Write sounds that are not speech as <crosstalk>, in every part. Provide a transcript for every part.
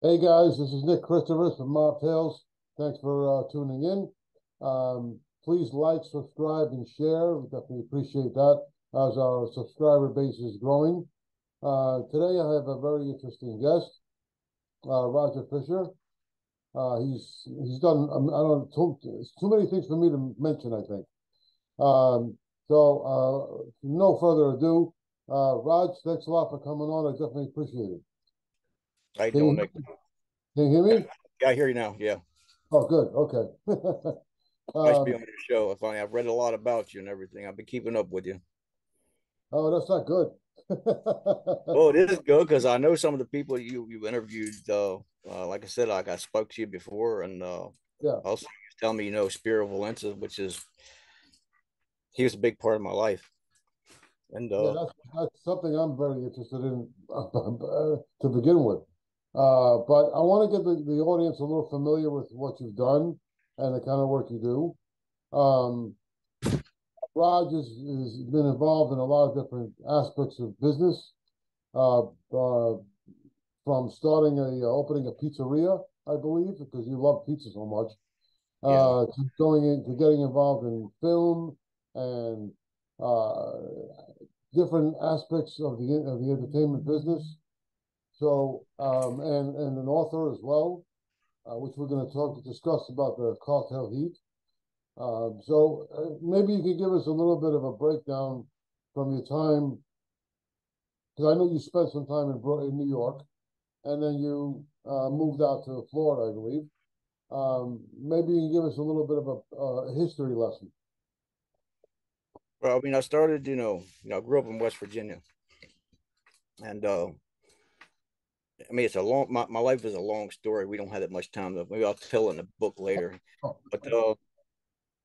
Hey guys, this is Nick Christopher from Mob Tales. Thanks for uh, tuning in. Um, please like, subscribe, and share. We definitely appreciate that as our subscriber base is growing. Uh, today I have a very interesting guest, uh, Roger Fischer. Uh, he's he's done um, I don't too, too many things for me to mention. I think. Um, so uh, no further ado, uh, Rog, thanks a lot for coming on. I definitely appreciate it. How you doing, Nick? Can you hear me? Yeah, I hear you now. Yeah. Oh, good. Okay. <laughs> nice to um, be on your show. I finally, I've read a lot about you and everything. I've been keeping up with you. oh, that's not good. <laughs> Well, it is good because I know some of the people you you interviewed. Uh, uh, like I said, like I spoke to you before, and uh, Yeah. also you tell me you know Spiro Velentzas, which is he was a big part of my life. And Yeah, uh, that's, that's something I'm very interested in <laughs> uh, to begin with. Uh, but I want to get the, the audience a little familiar with what you've done and the kind of work you do. Um, Rog has, has been involved in a lot of different aspects of business, uh, uh, from starting a uh, opening a pizzeria, I believe, because you love pizza so much, Yeah. uh, to going into getting involved in film and uh, different aspects of the of the entertainment business. So, um, and and an author as well, uh, which we're going to talk to discuss about the cartel heat. Um, so uh, maybe you could give us a little bit of a breakdown from your time, because I know you spent some time in in New York, and then you uh, moved out to Florida, I believe. Um, maybe you can give us a little bit of a, a history lesson. well, I mean, I started, you know, you know, I grew up in West Virginia, and uh, I mean, it's a long. My, my life is a long story. We don't have that much time. To, maybe I'll tell in the book later. Oh, But uh,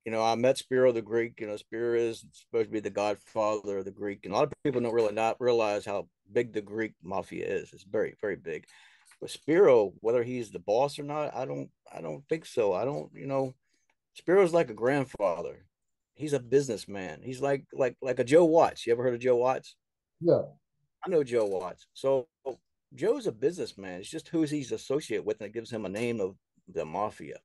you know, I met Spiro the Greek. You know, Spiro is supposed to be the godfather of the Greek, and a lot of people don't really not realize how big the Greek mafia is. It's very, very big. But Spiro, whether he's the boss or not, I don't, I don't think so. I don't, you know, Spiro's like a grandfather. He's a businessman. He's like, like, like a Joe Watts. You ever heard of Joe Watts? yeah, I know Joe Watts. So Joe's a businessman. It's just who he's associated with, and it gives him a name of the mafia.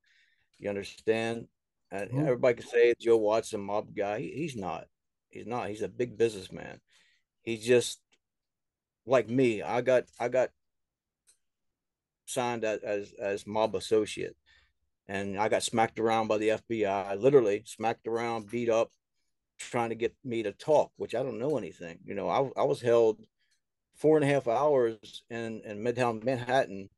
You understand? And Mhm. everybody can say Joe Watts a mob guy. He's not. He's not. He's a big businessman. He's just like me. I got I got signed as as, as mob associate, and I got smacked around by the FBI. Literally smacked around, beat up, trying to get me to talk, which I don't know anything. You know, I I was held four and a half hours in in Midtown Manhattan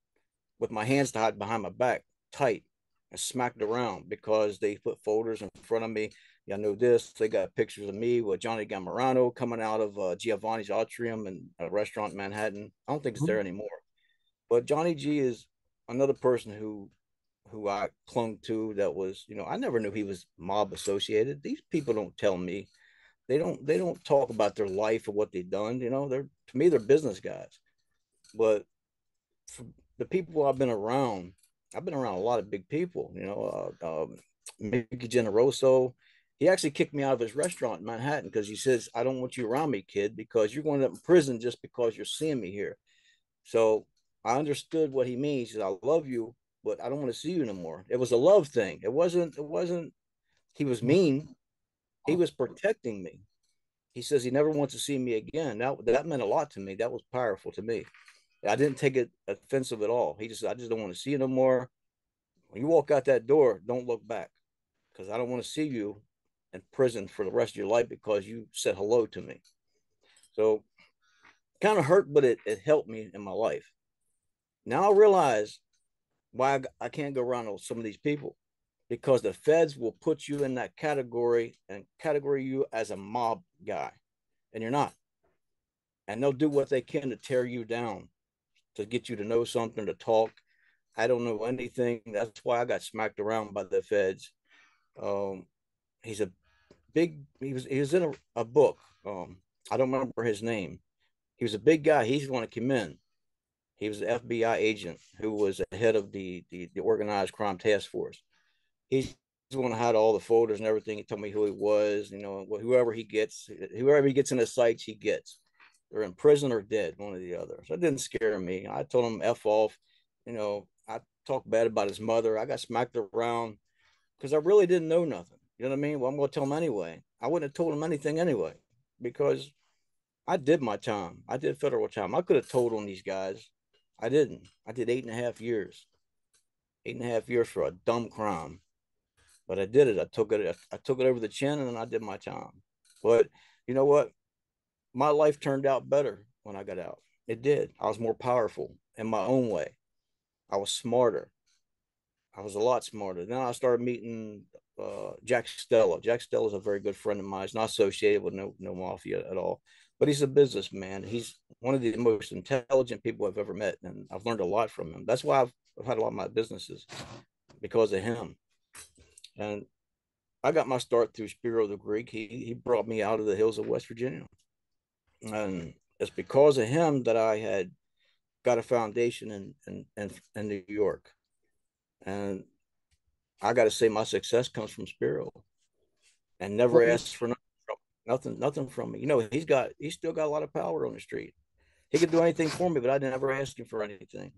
with my hands tied behind my back, tight, and smacked around because they put folders in front of me. I know this. They got pictures of me with Johnny Gammarano coming out of uh, Giovanni's Atrium and a restaurant in Manhattan. I don't think it's there anymore. But Johnny G is another person who who I clung to that was, you know, I never knew he was mob associated. These people don't tell me. They don't they don't talk about their life or what they've done, you know. They're to me they're business guys. But for the people I've been around, I've been around a lot of big people, you know, uh, um, Mickey Generoso. He actually kicked me out of his restaurant in Manhattan because he says, I don't want you around me, kid, because you're going to prison just because you're seeing me here. So I understood what he means. He said, I love you, but I don't want to see you anymore. It was a love thing. It wasn't, it wasn't, he was mean. He was protecting me. He says he never wants to see me again. That, that meant a lot to me. That was powerful to me. I didn't take it offensive at all. He just, I just don't want to see you no more. When you walk out that door, don't look back because I don't want to see you in prison for the rest of your life because you said hello to me. So kind of hurt, but it, it helped me in my life. Now I realize why I, I can't go around with some of these people because the feds will put you in that category and category you as a mob guy, and you're not. And they'll do what they can to tear you down, to get you to know something, to talk. I don't know anything. That's why I got smacked around by the feds. Um, he's a big. He was. He was in a, a book. Um, I don't remember his name. He was a big guy. He's one that came in. He was an FBI agent who was head of the, the, the organized crime task force. He's the one that had all the folders and everything. He told me who he was, you know, whoever he gets, eh, whoever he gets in his sights, he gets. They're in prison or dead, one or the other. So it didn't scare me. I told him F off. you know, I talked bad about his mother. I got smacked around because I really didn't know nothing. You know what I mean? Well, I'm going to tell him anyway. I wouldn't have told him anything anyway because I did my time. I did federal time. I could have told on these guys. I didn't. I did eight and a half years. Eight and a half years for a dumb crime. But I did it. I took it. I took it over the chin and I did my time. But you know what? My life turned out better when I got out. It did. I was more powerful in my own way. I was smarter. I was a lot smarter. Then I started meeting uh, Jack Stella. Jack Stella is a very good friend of mine. He's not associated with no no mafia at all, but he's a businessman. He's one of the most intelligent people I've ever met, and I've learned a lot from him. That's why I've, I've had a lot of my businesses because of him. And I got my start through Spiro the Greek. He he brought me out of the hills of West Virginia, and it's because of him that I had got a foundation in in in, in New York, and I got to say my success comes from Spiro, and never okay. asked for nothing, nothing nothing from me. You know, he's got he's still got a lot of power on the street. He could do anything for me, but I never asked him for anything.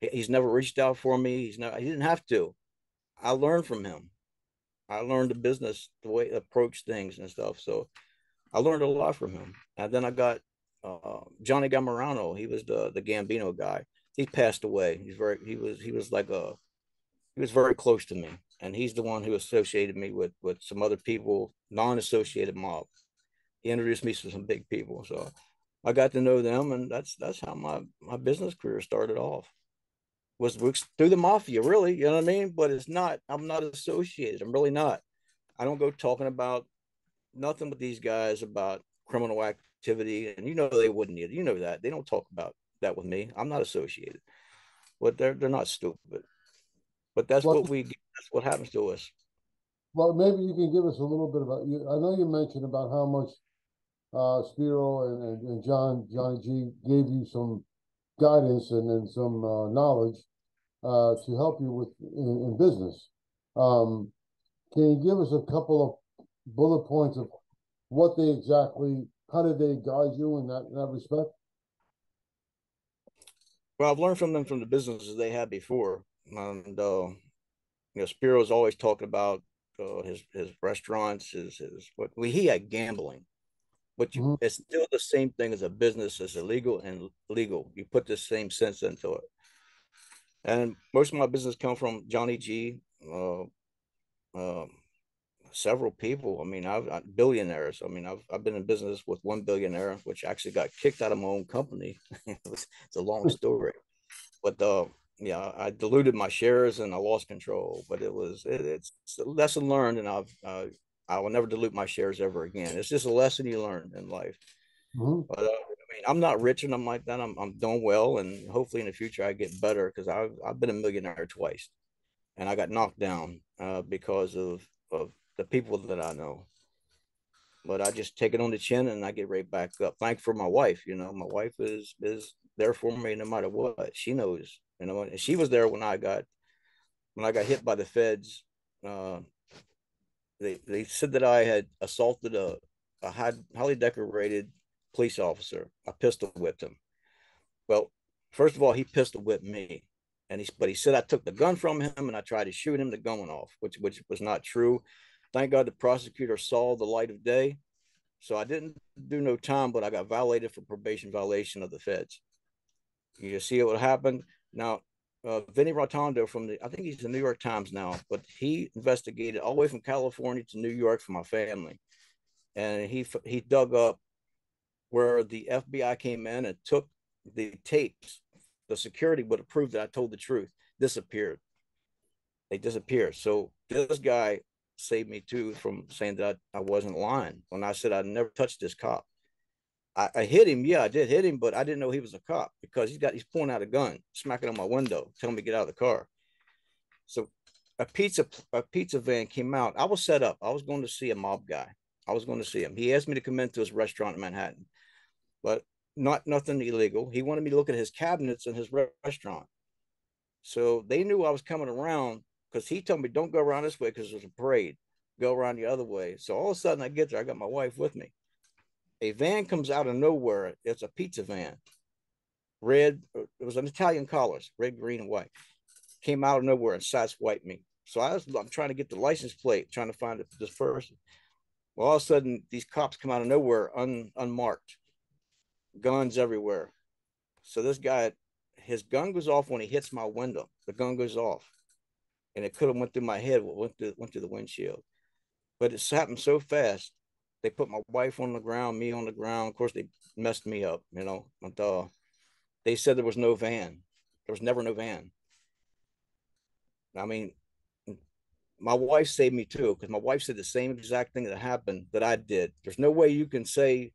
He's never reached out for me. He's not. He didn't have to. I learned from him. I learned the business, the way to approach things and stuff. So I learned a lot from him. And then I got uh, Johnny Gammarano. He was the the Gambino guy. He passed away. He's very he was he was like a he was very close to me, and he's the one who associated me with with some other people, non-associated mob. He introduced me to some big people, so I got to know them, and that's that's how my my business career started off. Was through the mafia, really, you know what I mean? But it's not. I'm not associated. I'm really not. I don't go talking about nothing with these guys about criminal activity, and you know they wouldn't either. You know that they don't talk about that with me. I'm not associated, but they're they're not stupid. But that's well, what we that's what happens to us. Well, maybe you can give us a little bit about you. I know you mentioned about how much uh, Spiro and, and, and John Johnny G gave you some guidance and, some uh, knowledge uh, to help you with in, in business. Um, can you give us a couple of bullet points of what they exactly, how did they guide you in that in that respect? Well, I've learned from them from the businesses they had before, and uh, you know, Spiro's always talking about uh, his his restaurants, his his what well, he had gambling, but you mm-hmm. it's still the same thing as a business as illegal and legal. You put the same sense into it, and most of my business come from Johnny G. Uh, um, several people. I mean, I've, I've billionaires. I mean, I've I've been in business with one billionaire, which actually got kicked out of my own company. <laughs> it's a long story, but uh, yeah, I diluted my shares and I lost control. But it was it, it's a lesson learned, and I've uh, I will never dilute my shares ever again. It's just a lesson you learn in life. Mm-hmm. But uh, I mean, I'm not rich and I'm like that. I'm I'm doing well, and hopefully in the future I get better because I've I've been a millionaire twice, and I got knocked down uh, because of of the people that I know. But I just take it on the chin and I get right back up. Thank for my wife. You know, my wife is is there for me no matter what. She knows you know, and she was there when I got when I got hit by the feds. Uh, they they said that I had assaulted a a high, highly decorated police officer. I pistol whipped him. Well, first of all, he pistol whipped me, and he but he said I took the gun from him and I tried to shoot him. The gun went off, which which was not true. Thank God the prosecutor saw the light of day, so I didn't do no time, but I got violated for probation violation of the feds. You see what happened? Now, uh, Vinny Rotondo from the, I think he's the New York Times now, but he investigated all the way from California to New York for my family. And he, he dug up where the FBI came in and took the tapes. The security would have proved that I told the truth, disappeared. They disappeared. So this guy saved me too from saying that I, I wasn't lying when I said I never touched this cop. I, I, hit him. Yeah, I did hit him, but I didn't know he was a cop because he's got he's pulling out a gun, smacking on my window, telling me to get out of the car. So a pizza a pizza van came out. I was set up. I was going to see a mob guy. I was going to see him. He asked me to come into his restaurant in Manhattan, but not nothing illegal. He wanted me to look at his cabinets in his restaurant. So they knew I was coming around because he told me don't go around this way because there's a parade. Go around the other way. So all of a sudden I get there. I got my wife with me a van comes out of nowhere. It's a pizza van, red. It was an Italian colors, red, green, and white. Came out of nowhere and sideswiped me. So I was I'm trying to get the license plate, trying to find this person. Well, all of a sudden, these cops come out of nowhere, un, unmarked, guns everywhere. So this guy, his gun goes off when he hits my window. The gun goes off, and it could have went through my head, went through went through the windshield. But it's happened so fast. They put my wife on the ground, me on the ground. Of course, they messed me up, you know. And, uh, they said there was no van. There was never no van. I mean, my wife saved me too, because my wife said the same exact thing that happened that I did. There's no way you can say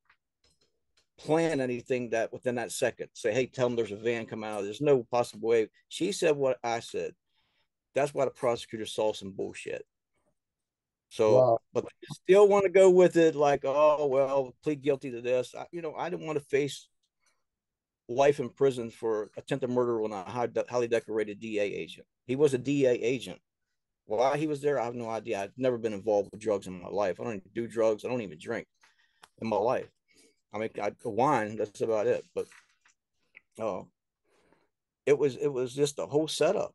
plan anything that within that second. Say, hey, tell them there's a van coming out. There's no possible way. She said what I said. That's why the prosecutor saw some bullshit. So, Wow. but they still want to go with it, like, oh well, plead guilty to this. I, you know, I didn't want to face life in prison for attempted murder on a high, highly decorated DA agent. He was a DA agent. Why he was there, I have no idea. I've never been involved with drugs in my life. I don't even do drugs. I don't even drink in my life. I mean, I wine. That's about it. But oh, it was it was just a whole setup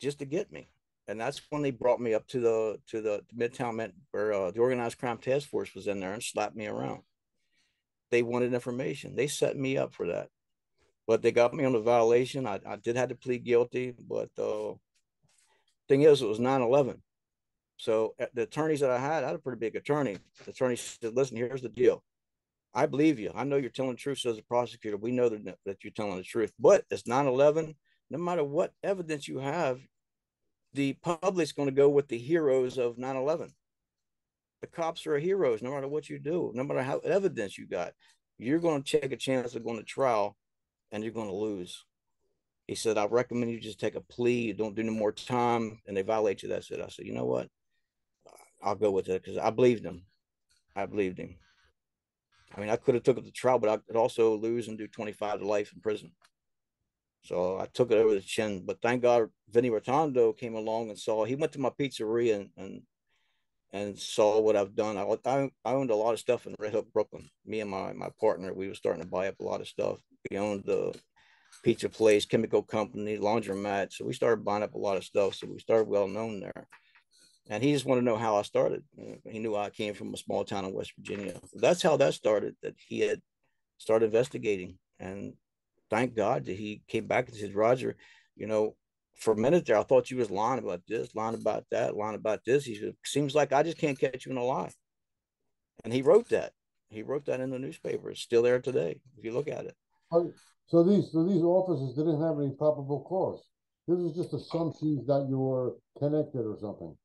just to get me, and that's when they brought me up to the to the Midtown Met- where uh, the organized crime task force was in there and slapped me around. They wanted information. They set me up for that, but they got me on the violation. I, I did have to plead guilty, but uh, thing is, it was 9-11. So uh, the attorneys that I had, I had a pretty big attorney. The attorney said, "Listen, here's the deal. I believe you. I know you're telling the truth. As a prosecutor, we know that, that you're telling the truth. But it's 9-11. No matter what evidence you have, the public's going to go with the heroes of 9-11. The cops are heroes, no matter what you do, no matter how evidence you got. You're going to take a chance of going to trial and you're going to lose. He said, I recommend you just take a plea. You don't do no more time. And they violate you. That's it. I said, you know what? I'll go with it because I believed him. I believed him. I mean, I could have took up the trial, but I could also lose and do 25 to life in prison. So I took it over the chin. But thank God Vinny Rotondo came along and saw. He went to my pizzeria and and, and saw what I've done. I, I I owned a lot of stuff in Red Hook, Brooklyn. Me and my my partner, we were starting to buy up a lot of stuff. We owned the pizza place, chemical company, laundromat. So we started buying up a lot of stuff. So we started well known there. And he just wanted to know how I started. He knew I came from a small town in West Virginia. That's how that started. That he had started investigating, and thank God that he came back and said, "Roger, you know, for a minute there, I thought you was lying about this, lying about that, lying about this." He said, "Seems like I just can't catch you in a lie." And he wrote that. He wrote that in the newspaper. It's still there today if you look at it. So these, so these officers didn't have any probable cause. This is just assumptions that you were connected or something.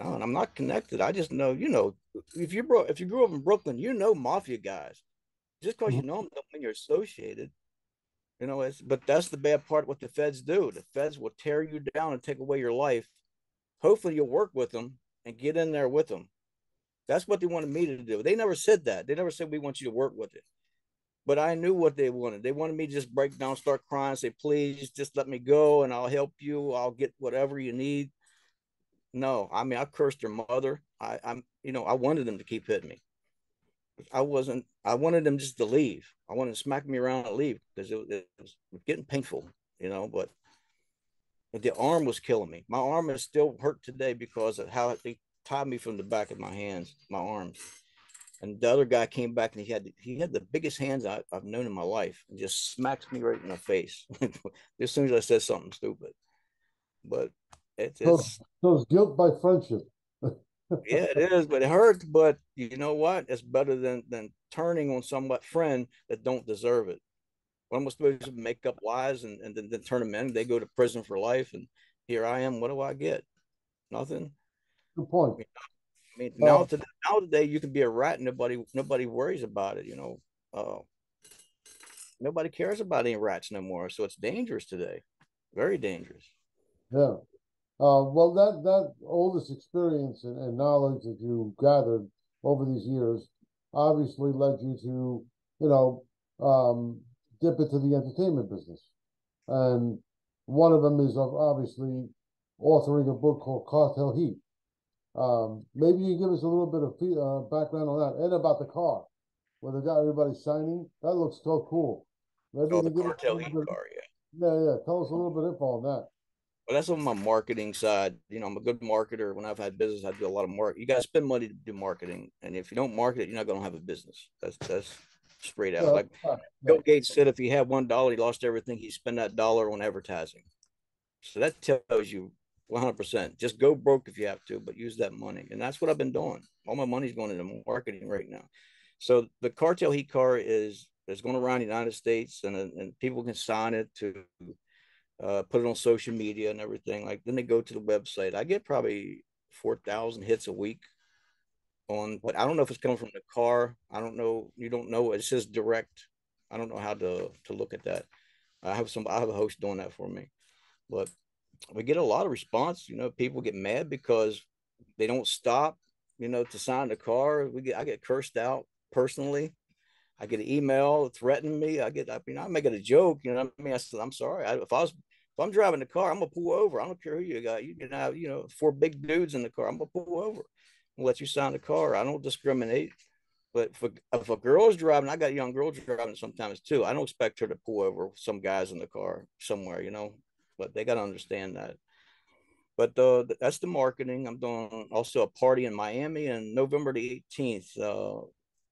No, and I'm not connected. I just know, you know, if you bro, if you grew up in Brooklyn, you know mafia guys. Just because you mm-hmm. know them don't mean you're associated. You know, it's but that's the bad part. What the feds do, the feds will tear you down and take away your life. Hopefully, you'll work with them and get in there with them. That's what they wanted me to do. They never said that. They never said we want you to work with it. But I knew what they wanted. They wanted me to just break down, start crying, say, "Please, just let me go, and I'll help you. I'll get whatever you need." No, I mean I cursed their mother. I, I'm, you know, I wanted them to keep hitting me. I wasn't. I wanted them just to leave. I wanted to smack me around and leave because it, it was getting painful, you know. But, but the arm was killing me. My arm is still hurt today because of how they tied me from the back of my hands, my arms. And the other guy came back and he had he had the biggest hands I, I've known in my life and just smacks me right in the face <laughs> as soon as I said something stupid. But it's, So, it's so it's guilt by friendship. Yeah, it is, but it hurts. But you know what? It's better than than turning on somewhat friend that don't deserve it. What am I supposed to make up lies and, and then, then turn them in? They go to prison for life, and here I am. What do I get? Nothing. Good point. I mean, now today, now today you can be a rat. And nobody nobody worries about it. You know, uh, nobody cares about any rats no more. So it's dangerous today. Very dangerous. Yeah. Uh, well, that, that all this experience and, and knowledge that you gathered over these years obviously led you to, you know, um, dip into the entertainment business. And one of them is of obviously authoring a book called Cartel Heat. Um, maybe you give us a little bit of uh, background on that and about the car where they got everybody signing. That looks so cool. Maybe Oh, the can give us a cartel heat car, yeah. Yeah, yeah, tell us a little bit info on that. Well, that's on my marketing side. You know, I'm a good marketer. When I've had business, I do a lot of mark. You got to spend money to do marketing, and if you don't market it, you're not going to have a business. That's that's straight out. Like uh, yeah, Bill Gates said, if he had one dollar, he lost everything. He spent that dollar on advertising. So that tells you 100. percent Just go broke if you have to, but use that money, and that's what I've been doing. All my money's going into marketing right now. So the cartel heat car is is going around the United States, and and people can sign it to uh, put it on social media and everything. Like then they go to the website. I get probably four thousand hits a week on what I don't know if it's coming from the car. I don't know. You don't know. It says direct. I don't know how to to look at that. I have some. I have a host doing that for me, but we get a lot of response. You know, people get mad because they don't stop. You know, to sign the car. We get. I get cursed out personally. I get an email threatening me. I get, I mean, I make it a joke, you know. what I mean, I said, I'm sorry. I, if I was, I'm driving the car, I'm gonna pull over. I don't care who you got. You can have, you know, four big dudes in the car. I'm gonna pull over and let you sign the car. I don't discriminate. But if a, if a girl is driving, I got young girls driving sometimes too. I don't expect her to pull over some guys in the car somewhere, you know. But they got to understand that. But uh, that's the marketing. I'm doing also a party in Miami on November the 18th. Uh,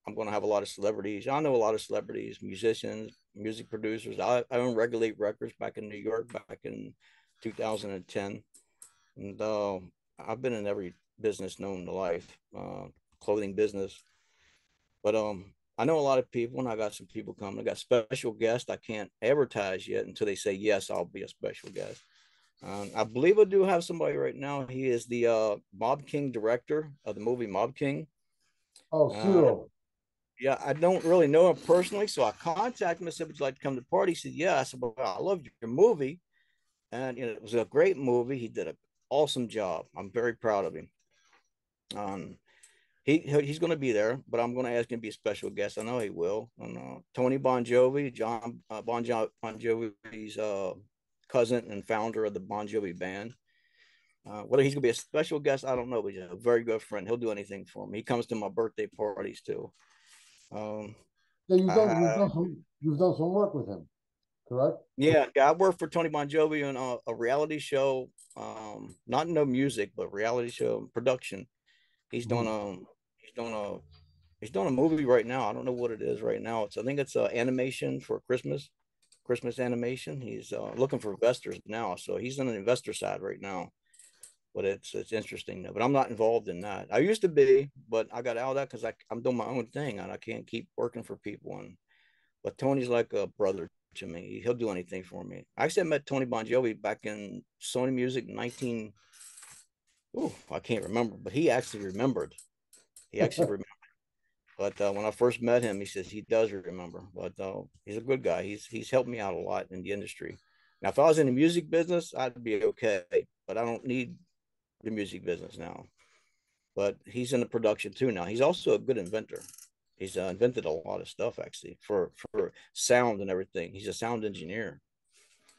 I'm going to have a lot of celebrities. I know a lot of celebrities, musicians, music producers. I, I own Regulate Records back in New York back in 2010. And uh, I've been in every business known to life, uh, clothing business. But um, I know a lot of people, and I got some people coming. I got special guests. I can't advertise yet until they say yes. I'll be a special guest. Um, I believe I do have somebody right now. He is the uh, Mob King director of the movie Mob King. Oh, Uh, Ciro. Yeah, I don't really know him personally, so I contacted him and said, "Would you like to come to the party?" He said, "Yeah." I said, "Well, I love your movie," and you know, it was a great movie. He did an awesome job. I'm very proud of him. Um, he he- he's going to be there, but I'm going to ask him to be a special guest. I know he will. And uh, Tony Bongiovi, John uh, Bon, jo- bon Jovi's uh, cousin and founder of the Bon Jovi band. Uh, whether he's going to be a special guest, I don't know. But he's a very good friend. He'll do anything for me. He comes to my birthday parties too. Um, Yeah, you've done, uh, you've done some, you've done some work with him, correct? Yeah, yeah, I worked for Tony Bongiovi on a, a reality show, um, not no music, but reality show production. He's doing um he's doing a he's doing a movie right now. I don't know what it is right now. It's I think it's uh, animation for Christmas, Christmas animation. He's uh, looking for investors now, so he's on the investor side right now. But it's it's interesting though. But I'm not involved in that. I used to be, but I got out of that because I'm doing my own thing and I can't keep working for people. And but Tony's like a brother to me. He'll do anything for me. I actually met Tony Bongiovi back in Sony Music 19. Oh, I can't remember, but he actually remembered. He actually <laughs> remembered. But uh, when I first met him, he says he does remember. But uh, he's a good guy. He's he's helped me out a lot in the industry. Now, if I was in the music business, I'd be okay. But I don't need the music business now. But he's in the production too now. He's also a good inventor. He's uh, invented a lot of stuff actually for for sound and everything. He's a sound engineer.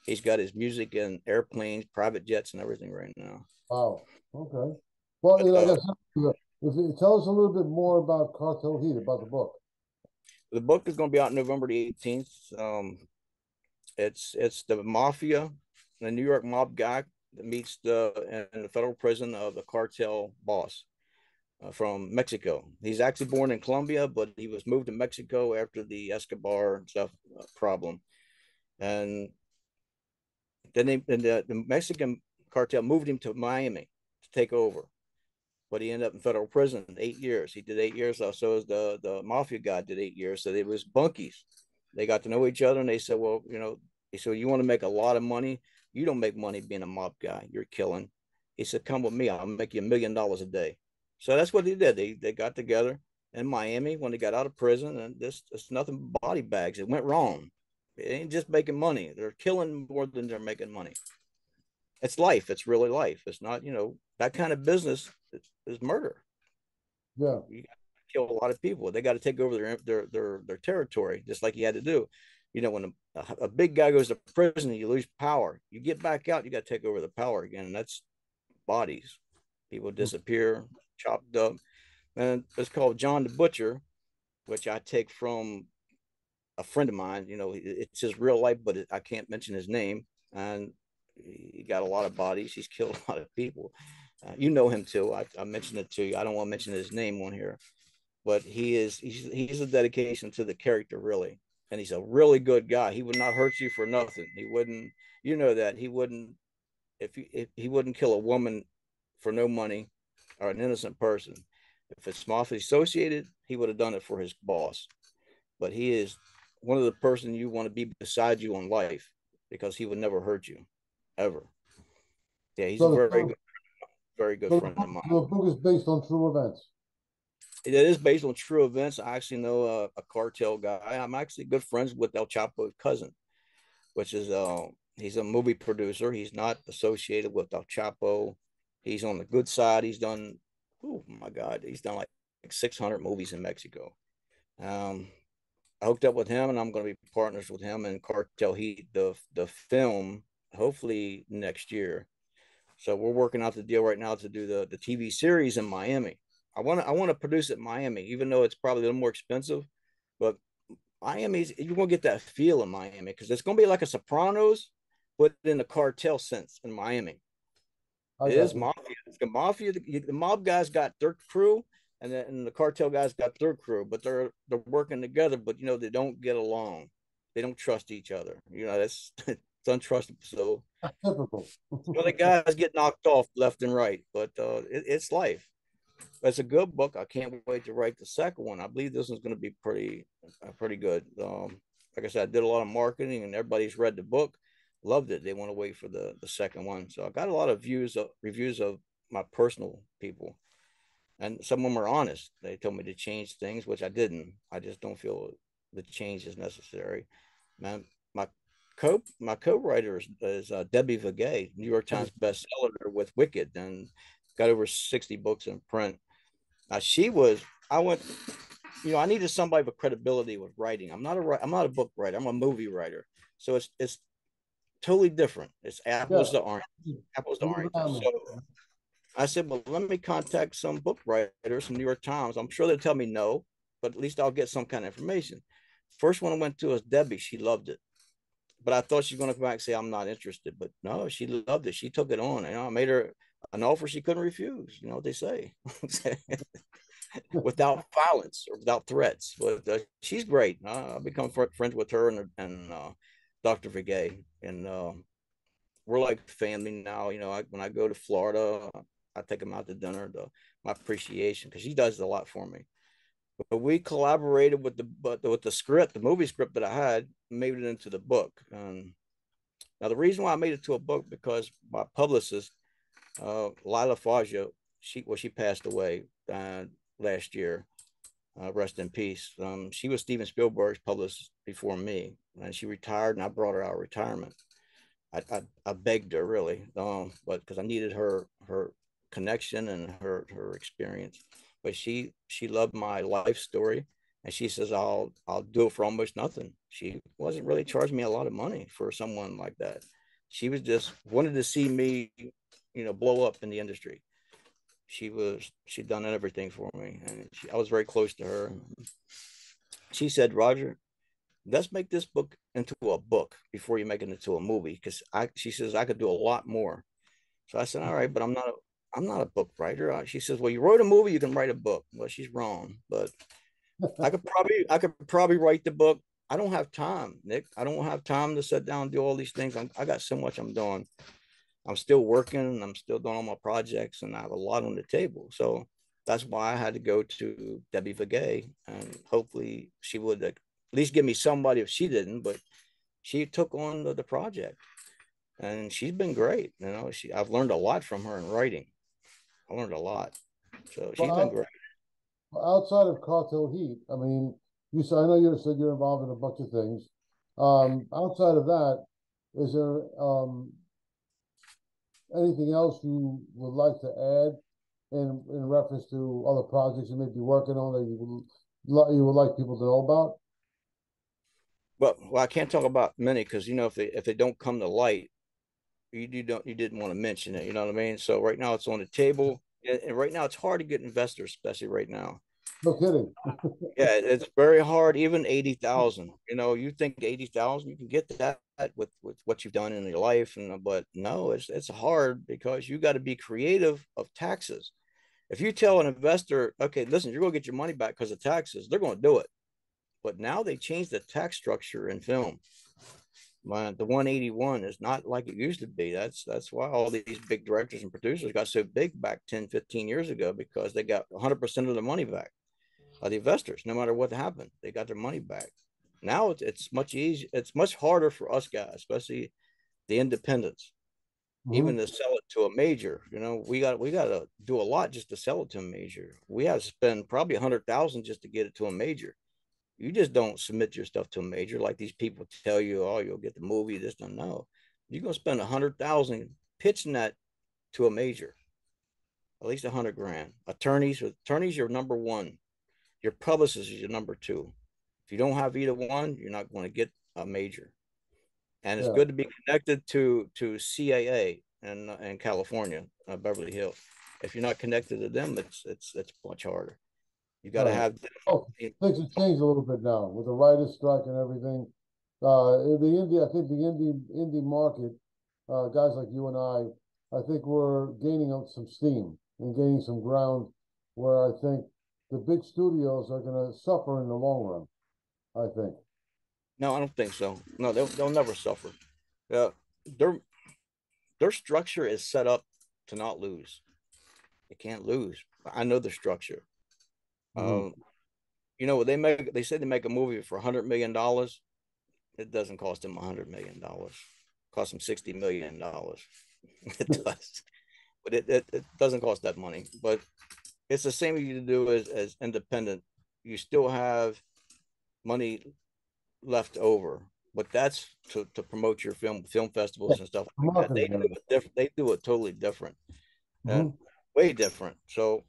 He's got his music in airplanes, private jets, and everything right now. Wow, okay. Well, you know, Uh, like I said, if you tell us a little bit more about Cartel Heat, about the book. The book is going to be out November the 18th. Um, it's it's the mafia, the New York mob guy meets the in the federal prison of the cartel boss uh, from Mexico. He's actually born in Colombia, but he was moved to Mexico after the Escobar stuff uh, problem, and then they, and the, the Mexican cartel moved him to Miami to take over. But he ended up in federal prison eight years. He did eight years. So as the the mafia guy did eight years. So they was bunkies. They got to know each other, and they said, "Well, you know," he said, "You want to make a lot of money? You don't make money being a mob guy. You're killing." He said, "Come with me. I'll make you a million dollars a day." So that's what he did. They they got together in Miami when they got out of prison, and this it's nothing but body bags. It went wrong. It ain't just making money. They're killing more than they're making money. It's life. It's really life. It's not, you know, that kind of business is, murder. Yeah, You kill a lot of people. They got to take over their their their their territory, just like you had to do. You know, when a, a big guy goes to prison, you lose power. You get back out, you got to take over the power again, and that's bodies. People disappear, chopped up, and it's called John the Butcher, which I take from a friend of mine. You know, it's his real life, but it, I can't mention his name. And he got a lot of bodies. He's <laughs> killed a lot of people. Uh, you know him too. I, I, mentioned it to you. I don't want to mention his name on here, but he is he's he's a dedication to the character really, and he's a really good guy. He would not hurt you for nothing. He wouldn't. You know that he wouldn't if he if he wouldn't kill a woman for no money or an innocent person. If it's mafia associated, he would have done it for his boss. But he is one of the person you want to be beside you on life because he would never hurt you, ever. Yeah, he's so, a very good, very good so friend of mine. The book is based on true events. It is based on true events. I actually know a, a cartel guy. I'm actually good friends with El Chapo's cousin, which is uh, he's a movie producer. He's not associated with El Chapo. He's on the good side. He's done, oh my God, he's done like, like 600 movies in Mexico. Um, I hooked up with him, and I'm going to be partners with him and Cartel Heat, the the film, hopefully next year. So we're working out the deal right now to do the the TV series in Miami. I want to I want to produce it Miami, even though it's probably a little more expensive. But Miami's you're gonna get that feel in Miami because it's gonna be like a Sopranos, but in the cartel sense in Miami. Okay. It is mafia. It's the mafia. The, the mob guys got their crew, and then and the cartel guys got their crew, but they're they're working together. But you know they don't get along. They don't trust each other. You know that's <laughs> it's untrustable. So typical. well, the guys get knocked off left and right, but uh, it, it's life. It's a good book. I can't wait to write the second one. I believe this one's going to be pretty, uh, pretty good. Um, like I said, I did a lot of marketing, and everybody's read the book, loved it. They want to wait for the the second one. So I got a lot of views of reviews of my personal people and some of them are honest. They told me to change things, which I didn't. I just don't feel the change is necessary. Man, my co my co-writer is, is uh, Debbie Viguié, New York Times bestseller with Wicked, and got over sixty books in print. Now she was. I went. You know, I needed somebody with credibility with writing. I'm not a I'm not a book writer. I'm a movie writer. So it's it's totally different. It's apples yeah. to orange. Apples to orange. So I said, well, let me contact some book writers from New York Times. I'm sure they'll tell me no, but at least I'll get some kind of information. First one I went to was Debbie. She loved it. But I thought she was going to come back and say, I'm not interested. But no, she loved it. She took it on. You know, I made her an offer she couldn't refuse. You know what they say? <laughs> without violence or without threats. But uh, she's great. Uh, I've become fr- friends with her and, and uh, Dr. Viguié. And uh, we're like family now. You know, I, when I go to Florida, I take him out to dinner, the, my appreciation, because he does a lot for me. But we collaborated with the but with the script, the movie script that I had, made it into the book. Um, now the reason why I made it to a book because my publicist, uh, Lila Faggio, she well she passed away uh, last year. Uh, rest in peace. Um, she was Steven Spielberg's publicist before me, and she retired, and I brought her out of retirement. I, I, I begged her really, um, but because I needed her her connection and her her experience. But she she loved my life story, and she says I'll I'll do it for almost nothing. She wasn't really charging me a lot of money for someone like that. She was just wanted to see me, you know, blow up in the industry. She was she'd done everything for me, and she, I was very close to her. She said, Roger, let's make this book into a book before you make it into a movie because I she says I could do a lot more. So I said, all right, but I'm not I'm not a book writer. She says, well, you wrote a movie, you can write a book. Well, she's wrong, but I could probably, I could probably write the book. I don't have time, Nick. I don't have time to sit down and do all these things. I'm, I got so much I'm doing. I'm still working and I'm still doing all my projects and I have a lot on the table. So that's why I had to go to Debbie Viguié and hopefully she would at least give me somebody if she didn't, but she took on the, the project and she's been great. You know, she I've learned a lot from her in writing. I learned a lot. So she's well, been great. Outside of Cartel Heat, I mean, you said I know you said you're involved in a bunch of things. Um, outside of that, is there um, anything else you would like to add in in reference to other projects you may be working on that you would you would like people to know about? Well, well, I can't talk about many because you know if they if they don't come to light, you, you don't you didn't want to mention it. You know what I mean? So right now it's on the table, and, and right now it's hard to get investors, especially right now. No kidding. <laughs> Yeah, <laughs> it's very hard. Even eighty thousand. You know, you think eighty thousand, you can get that with with what you've done in your life, and uh, but no, it's it's hard because you got to be creative of taxes. If you tell an investor, okay, listen, you're going to get your money back because of taxes, they're going to do it. But now they changed the tax structure in film. My, the 181 is not like it used to be. That's that's why all these big directors and producers got so big back 10, 15 years ago because they got 100% of the money back the investors, no matter what happened. They got their money back. Now it's, it's much easier. It's much harder for us guys, especially the independents, mm-hmm. even to sell it to a major. You know, we got we got to do a lot just to sell it to a major. We have to spend probably a hundred thousand just to get it to a major. You just don't submit your stuff to a major like these people tell you, oh, you'll get the movie. This don't know. You're gonna spend a hundred thousand pitching that to a major, at least a hundred grand. Attorneys, attorneys, your number one. Your publicist is your number two. If you don't have either one, you're not going to get a major. And it's yeah. good to be connected to to CAA and in California, uh, Beverly Hills. If you're not connected to them, it's it's it's much harder. You got to have. Oh, things have changed a little bit now with the writers' strike and everything. Uh, the indie, I think the indie indie market, uh, guys like you and I, I think we're gaining some steam and gaining some ground. Where I think the big studios are going to suffer in the long run. I think. No, I don't think so. No, they'll they'll never suffer. Yeah, their their structure is set up to not lose. They can't lose. I know the structure. Mm-hmm. Um, you know, what they make they said they make a movie for a hundred million dollars. It doesn't cost them a hundred million dollars. Cost them sixty million dollars. <laughs> it does, but it, it, it doesn't cost that money. But it's the same you do as as independent. You still have money left over, but that's to, to promote your film film festivals and stuff like that. They do it different. They do it totally different, mm-hmm. way different. So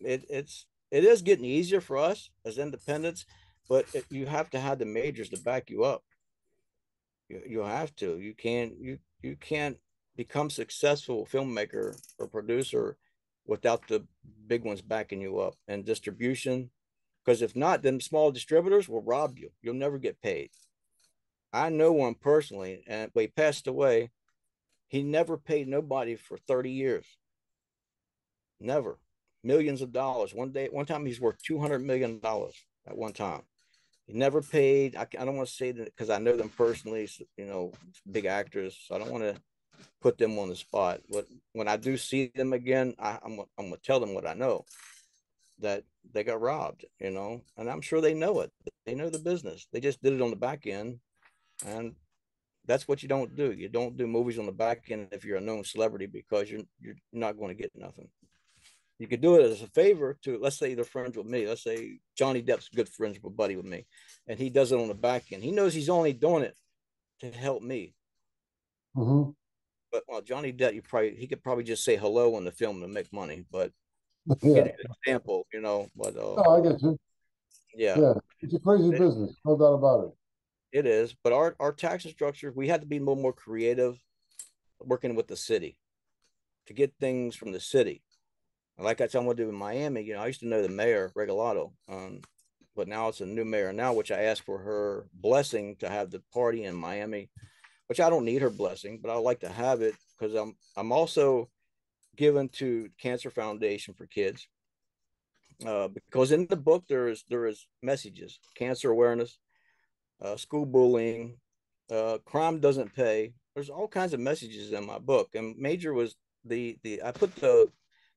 it, it's it is getting easier for us as independents, but it, you have to have the majors to back you up. You, you have to. You can't you you can't become successful filmmaker or producer without the big ones backing you up and distribution. Because if not, then small distributors will rob you. You'll never get paid. I know one personally, and he passed away. He never paid nobody for 30 years. Never millions of dollars. One day, one time, he's worth two hundred million dollars at one time. He never paid. I, I don't want to say that because I know them personally. You know, big actors. So I don't want to put them on the spot. But when I do see them again, I, I'm I'm gonna tell them what I know. That they got robbed, you know, and I'm sure they know it. They know the business. They just did it on the back end, and that's what you don't do. You don't do movies on the back end if you're a known celebrity because you're you're not going to get nothing you could do it as a favor to let's say they're friends with me let's say johnny depp's good friends with buddy with me and he does it on the back end he knows he's only doing it to help me mm-hmm. But well johnny depp you probably he could probably just say hello in the film to make money but <laughs> yeah. example you know but uh, no, i get you. Yeah. Yeah it's a crazy it, business no doubt about it. It is but our our tax structure we had to be more more creative working with the city to get things from the city. Like I told do in Miami, you know, I used to know the mayor Regalado, um, but now it's a new mayor now, which I asked for her blessing to have the party in Miami, which I don't need her blessing, but I like to have it because I'm I'm also given to Cancer Foundation for Kids. Uh, because in the book there is there is messages, cancer awareness, uh, school bullying, uh, crime doesn't pay. There's all kinds of messages in my book, and Major was the the I put the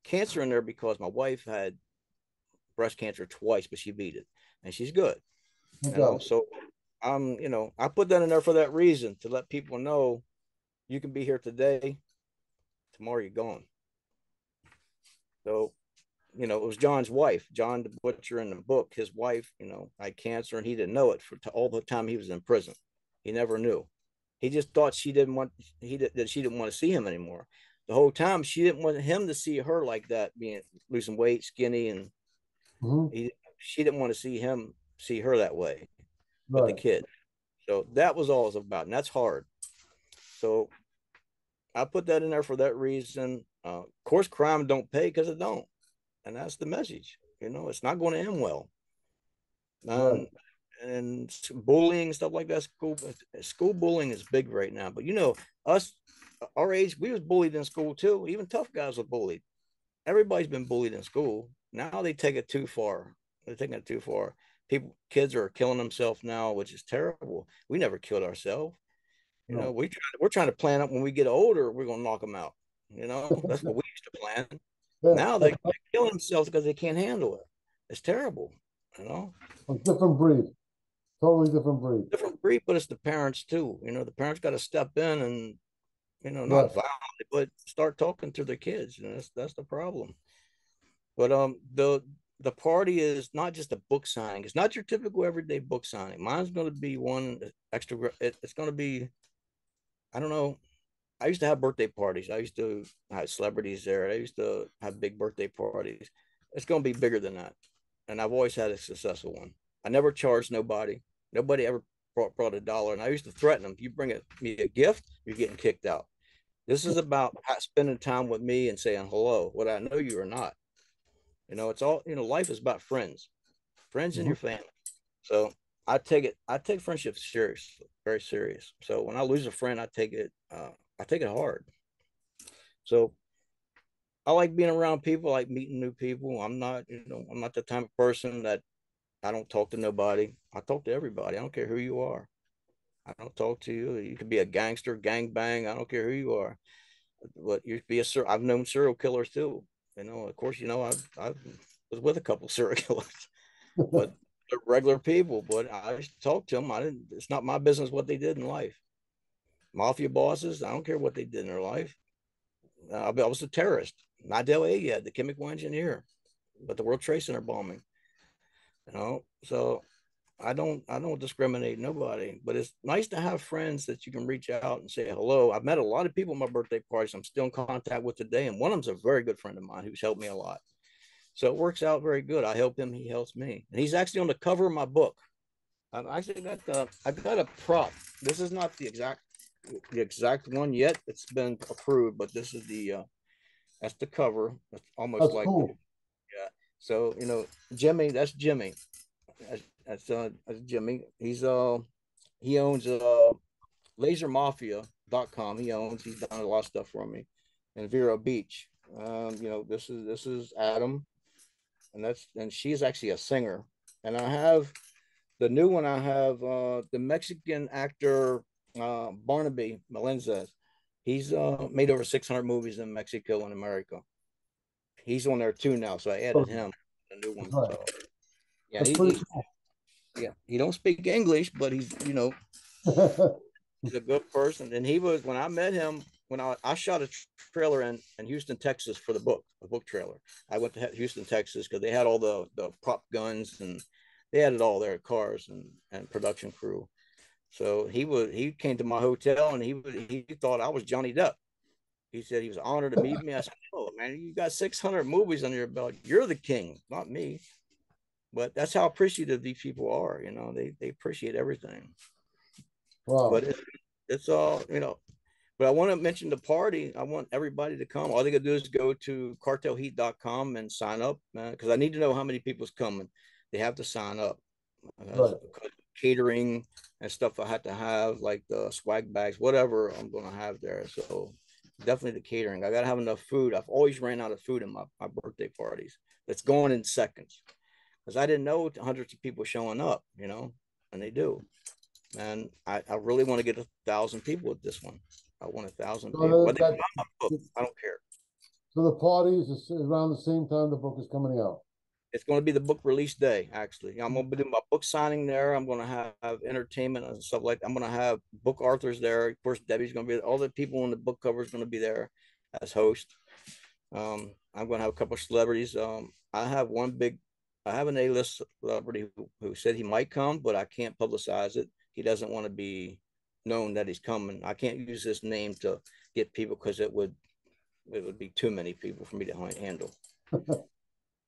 cancer in there because my wife had breast cancer twice, but she beat it, and she's good. Okay. Know? I'm, you know, I put that in there for that reason to let people know you can be here today, tomorrow you're gone. So, you know, it was John's wife, John the butcher in the book. His wife, you know, had cancer, and he didn't know it for t- all the time he was in prison. He never knew. He just thought she didn't want he did, that she didn't want to see him anymore the whole time she didn't want him to see her like that, being losing weight, skinny, and mm-hmm. he, she didn't want to see him see her that way right. with the kid. So that was all it was about, and that's hard. So I put that in there for that reason. Uh, of course, crime don't pay because it don't, and that's the message. You know, it's not going to end well. Right. And, and bullying stuff like that. School school bullying is big right now. But you know, us our age, we was bullied in school too. Even tough guys were bullied. Everybody's been bullied in school. Now they take it too far. They're taking it too far. People, kids are killing themselves now, which is terrible. We never killed ourselves. You No. know, we try, we're trying to plan it when we get older, we're gonna knock them out. You know, <laughs> that's what we used to plan. Yeah, Now they, they're killing themselves because they can't handle it. It's terrible. You know, a different breed, totally different breed. different breed, but it's the parents too. You know, the parents got to step in and, you know, not violently, but start talking to their kids. You know, that's that's the problem. But um, the the party is not just a book signing. It's not your typical everyday book signing. Mine's going to be one extra. It, it's going to be, I don't know. I used to have birthday parties. I used to have celebrities there. I used to have big birthday parties. It's going to be bigger than that, and I've always had a successful one. I never charged nobody. Nobody ever brought, brought a dollar, and I used to threaten them. If you bring a, me a gift, you're getting kicked out. This is about spending time with me and saying hello, whether I know you or not. You know, it's all you know. Life is about friends, friends and your family. So I take it. I take friendship serious, very serious. So when I lose a friend, I take it. Uh, I take it hard. So I like being around people. I like meeting new people. I'm not, you know, I'm not the type of person that I don't talk to nobody. I talk to everybody. I don't care who you are. I don't talk to you. You could be a gangster, gang bang. I don't care who you are. But you be a sir. I've known serial killers too. You know, of course, you know, I've I was with a couple killers, <laughs> but regular people. But I talked to them. I didn't. It's not my business what they did in life. Mafia bosses. I don't care what they did in their life. Uh, I was a terrorist. Not Nidal Ayyad, the chemical engineer, but the World Trade Center bombing. You know, so I don't I don't discriminate nobody, but it's nice to have friends that you can reach out and say hello. I've met a lot of people at my birthday parties I'm still in contact with today, and one of them's a very good friend of mine who's helped me a lot. So it works out very good. I help him, he helps me, and he's actually on the cover of my book. I've actually got the I've got a prop. This is not the exact the exact one yet. It's been approved, but this is the uh that's the cover. It's almost That's like cool. so you know, Jimmy, that's Jimmy. That's, uh that's Jimmy. He's uh he owns uh lasermafia.com. He owns, he's done a lot of stuff for me. And Vero Beach. Um, you know, this is this is Adam. And that's and she's actually a singer. And I have the new one I have uh the Mexican actor uh Bernabé Melendrez. He's uh made over 600 movies in Mexico and America. He's on there too now, so I added him the new one. So, yeah, he- yeah, he don't speak English, but he's you know he's a good person. And he was when I met him when I, I shot a trailer in, in Houston, Texas for the book, a book trailer. I went to Houston, Texas because they had all the the prop guns and they had it all there, cars and and production crew. So he was he came to my hotel and he was he thought I was Johnny Depp. He said he was honored to meet me. I said, "Oh man, you got 600 movies under your belt. You're the king, not me." But that's how appreciative these people are. You know, they they appreciate everything. Wow. but it, it's all you know but i want to mention the party. I want everybody to come. All they gotta do is go to cartelheat.com and sign up because i need to know how many people's coming. They have to sign up. Uh, Right. catering and stuff i had to have like the swag bags whatever i'm going to have there. So definitely the catering. I gotta have enough food. I've always ran out of food in my, my birthday parties. It's going in seconds because i didn't know hundreds of people showing up you know and they do and I, I really want to get a thousand people with this one. I want a thousand So people. that- they that- book, I don't care. So the party is around the same time the book is coming out. It's going to be the book release day. Actually, I'm going to be doing my book signing there. I'm going to have, have entertainment and stuff like. I'm going to have book authors there. Of course, Debbie's going to be there. all the people on the book cover is going to be there as host. Um, I'm going to have a couple of celebrities. Um, I have one big. I have an A-list celebrity who, who said he might come, but I can't publicize it. He doesn't want to be known that he's coming. I can't use his name to get people because it would it would be too many people for me to handle. <laughs>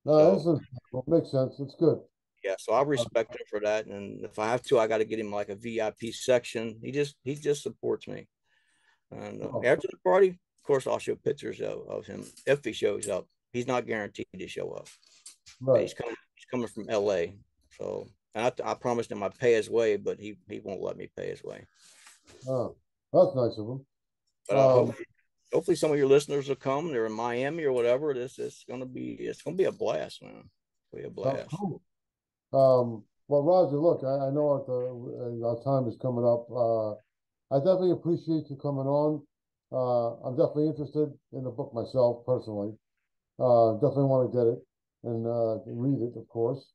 No, this is, well, makes sense. It's good. Yeah, so I respect him for that. And if I have to, I got to get him like a VIP section. He just he just supports me. And uh, Oh. after the party, of course, I'll show pictures of, of him if he shows up. He's not guaranteed to show up. But Right. He's coming, coming from LA, so, and I, I promised him I'd pay his way, but he, he won't let me pay his way. Oh, that's nice of him. But Um, hopefully, hopefully some of your listeners will come. They're in Miami or whatever. This is gonna be it's gonna be a blast, man. It'll be a blast. cool. Um, well, Roger, look, I, I know the, uh, our time is coming up. Uh, I definitely appreciate you coming on. Uh, I'm definitely interested in the book myself personally. Uh, definitely want to get it and, uh, read it, of course.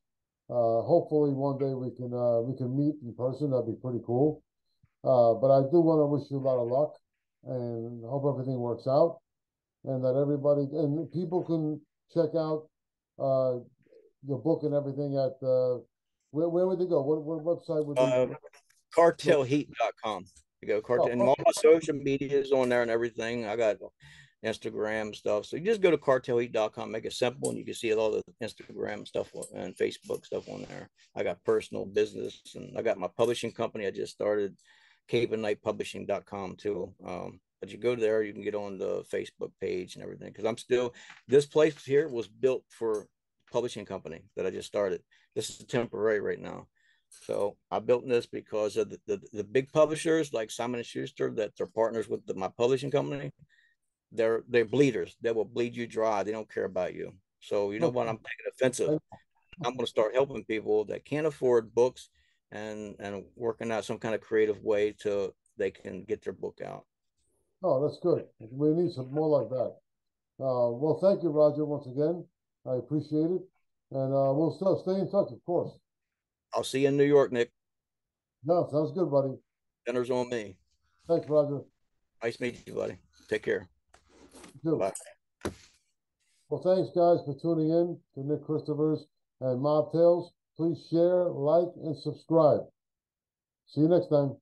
Uh, hopefully one day we can, uh, we can meet in person. That'd be pretty cool. Uh, but I do want to wish you a lot of luck and hope everything works out and that everybody, and people can check out, uh, the book and everything at, uh, where, where would they go? What, what website would Uh, they? cartelheat.com. You go cartel and Oh, all my social media is on there and everything. I got Instagram stuff. So you just go to cartelheat.com, make it simple, and you can see all the Instagram stuff and Facebook stuff on there. I got personal business and I got my publishing company. I just started capeandnightpublishing.com too. Um, but you go there, you can get on the Facebook page and everything. Cause I'm still this place here was built for publishing company that I just started. This is temporary right now. So I built this because of the, the, the big publishers like Simon Schuster that they're partners with the, my publishing company. They're they're bleeders. They will bleed you dry. They don't care about you. So you know what? I'm taking offensive. I'm going to start helping people that can't afford books and and working out some kind of creative way to they can get their book out. Oh, that's good. We need some more like that. Uh, well, thank you, Roger, once again. I appreciate it. And, uh, we'll still stay in touch, of course. I'll see you in New York, Nick. No, sounds good, buddy. Dinner's on me. Thanks, Roger. Nice meeting you, buddy. Take care. Too. Bye. Well, thanks, guys, for tuning in to Nick Christopher's and Mob Tales. Please share, like, and subscribe. See you next time.